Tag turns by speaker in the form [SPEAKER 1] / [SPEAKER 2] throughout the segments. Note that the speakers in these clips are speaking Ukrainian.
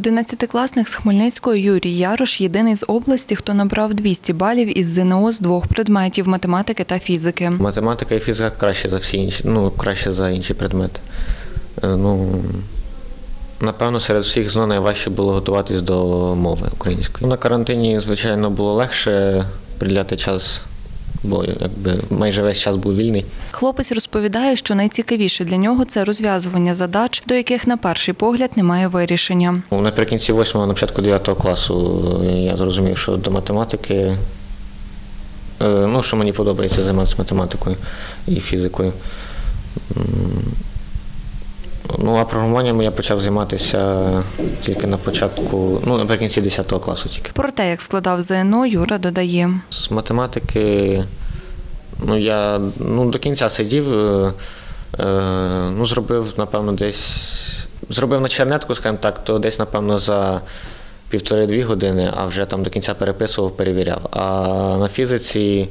[SPEAKER 1] Одинадцятикласник з Хмельницького Юрій Ярош єдиний з області, хто набрав 200 балів із ЗНО з двох предметів математики та фізики.
[SPEAKER 2] Математика і фізика краще за всі інші, ну, краще за інші предмети. Е, Ну, напевно, серед всіх зон найважче було готуватись до мови української. На карантині, звичайно, було легше приділяти час, бо якби майже весь час був вільний.
[SPEAKER 1] Хлопець розповідає, що найцікавіше для нього це розв'язування задач, до яких на перший погляд немає вирішення.
[SPEAKER 2] Ну, Наприкінці 8 на початку 9 класу е, я зрозумів, що до математики, е, ну, що мені подобається займатися математикою і фізикою. Ну, а програмуванням я почав займатися тільки на початку, ну, наприкінці 10 класу тільки.
[SPEAKER 1] Про те, як складав ЗНО, Юра додає.
[SPEAKER 2] З математики ну, я ну, до кінця сидів, е, е, ну, зробив, напевно, десь. Зробив на чернетку, скажімо так, то десь, напевно, за півтори-дві години, а вже там до кінця переписував, перевіряв. А на фізиці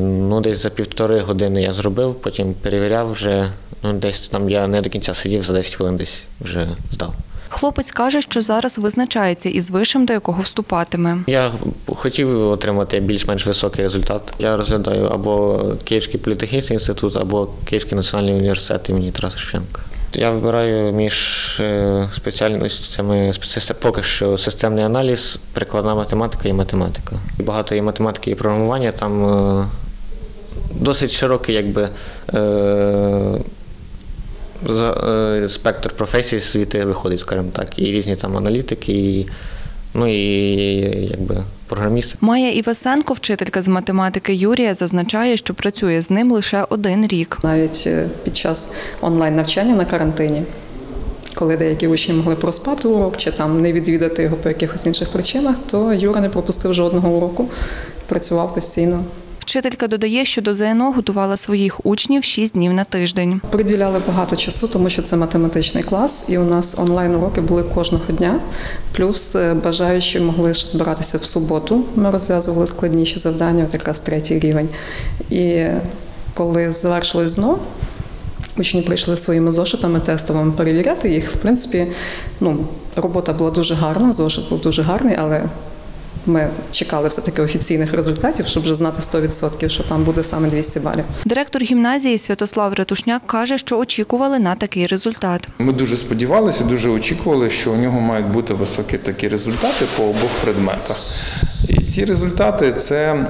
[SPEAKER 2] ну, десь за півтори години я зробив, потім перевіряв вже. Ну, десь там я не до кінця сидів, за 10 хвилин десь вже здав.
[SPEAKER 1] Хлопець каже, що зараз визначається із вишем, до якого вступатиме.
[SPEAKER 2] Я хотів отримати більш-менш високий результат. Я розглядаю або Київський політехнічний інститут, або Київський національний університет імені Тараса Шевченка. Я вибираю між е, спеціальностями спеці- поки що системний аналіз, прикладна математика і математика. Багато і математики, і програмування там е, досить широкий, якби. Е, спектр професій світи виходить, скажімо так, і різні там аналітики, і, ну і якби програміст.
[SPEAKER 1] Майя Івасенко, вчителька з математики Юрія, зазначає, що працює з ним лише один рік.
[SPEAKER 3] навіть е, під час онлайн навчання на карантині, коли деякі учні могли проспати урок чи там не відвідати його по якихось інших причинах, то Юра не пропустив жодного уроку, працював постійно.
[SPEAKER 1] Вчителька додає, що до ЗНО готувала своїх учнів 6 днів на тиждень.
[SPEAKER 3] Приділяли багато часу, тому що це математичний клас, і у нас онлайн уроки були кожного дня. Плюс е, бажаючі могли ще збиратися в суботу. Ми розв'язували складніші завдання, от якраз третій рівень. І коли завершилось ЗНО, Учні прийшли своїми зошитами тестовими перевіряти їх. В принципі, ну, робота була дуже гарна, зошит був дуже гарний, але ми чекали все-таки офіційних результатів, щоб вже знати 100%, що там буде саме 200 балів.
[SPEAKER 1] Директор гімназії Святослав Ретушняк каже, що очікували на такий результат.
[SPEAKER 4] Ми дуже сподівалися, дуже очікували, що у нього мають бути високі такі результати по обох предметах. І ці результати це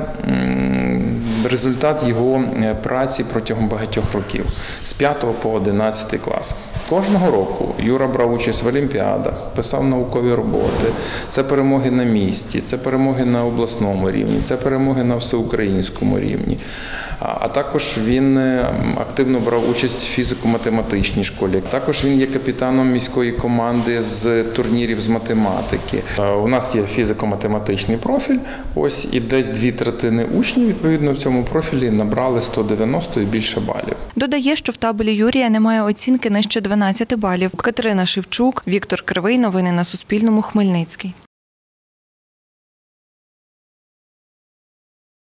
[SPEAKER 4] результат його е, праці протягом багатьох років з 5 по 11 клас. Кожного року Юра брав участь в олімпіадах, писав наукові роботи. Це перемоги на місті, це перемоги на обласному рівні, це перемоги на всеукраїнському рівні. А також він е, активно брав участь в фізико-математичній школі. Також він є капітаном міської команди з турнірів з математики. Е, У нас є фізико-математичний профіль. Ось і десь дві третини учнів відповідно в цьому профілі набрали 190 і більше балів.
[SPEAKER 1] Додає, що в табелі Юрія немає оцінки нижче 12 балів. Катерина Шевчук, Віктор Кривий. Новини на Суспільному. Хмельницький.